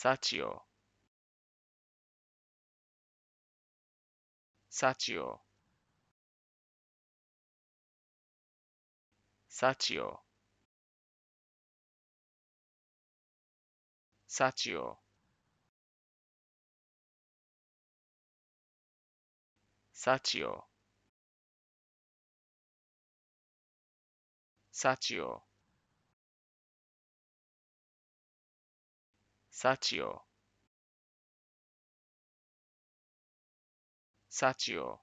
幸よ幸よ幸よ幸よ幸よ幸よ幸を幸を